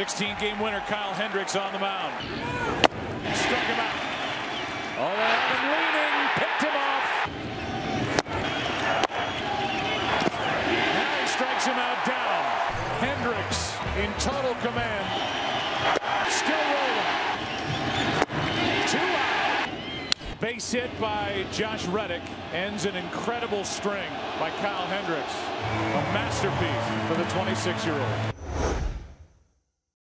16-game winner Kyle Hendricks on the mound. Struck him out. Oh, they leaning. Picked him off. Now he strikes him out down. Hendricks in total command. Still rolling. Two out. Base hit by Josh Reddick ends an incredible string by Kyle Hendricks. A masterpiece for the 26-year-old.